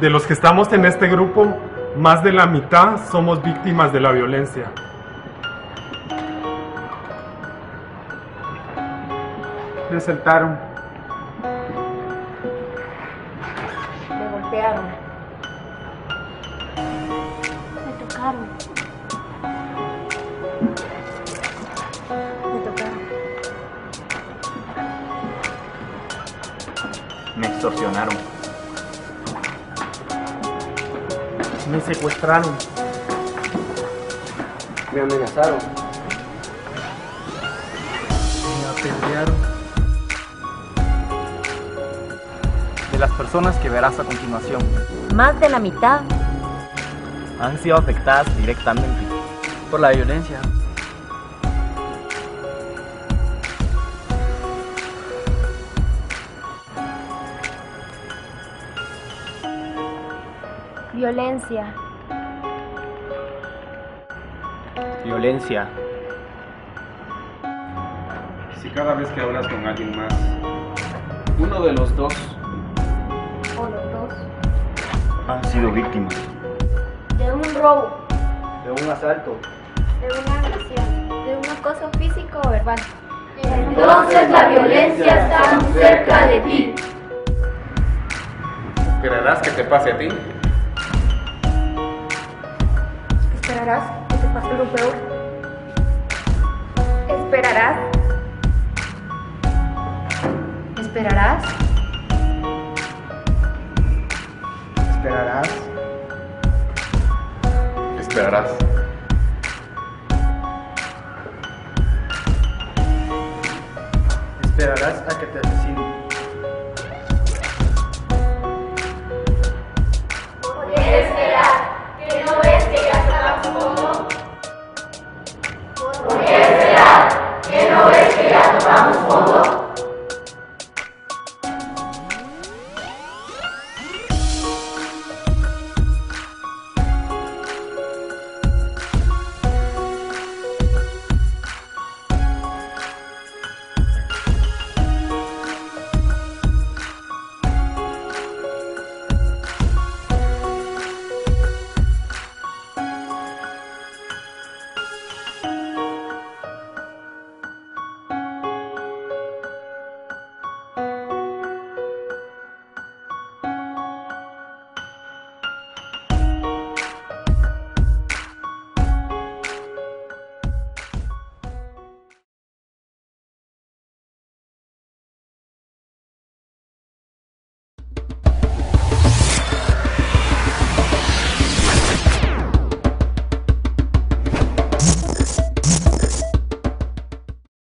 de los que estamos en este grupo, más de la mitad somos víctimas de la violencia. Me saltaron. Me golpearon. Me tocaron. Me tocaron. Me extorsionaron. Me secuestraron. Me amenazaron. Me apedrearon. De las personas que verás a continuación, Más de la mitad han sido afectadas directamente por la violencia. Violencia. Violencia. Si cada vez que hablas con alguien más, uno de los dos O los dos. Han sido víctimas. De un robo. De un asalto. De una agresión. De un acoso físico o verbal. Entonces la violencia está muy cerca de ti. ¿Esperarás que te pase a ti? Esperarás que te pase lo peor. Esperarás. Esperarás. Esperarás. Esperarás. Esperarás a que te asesinen.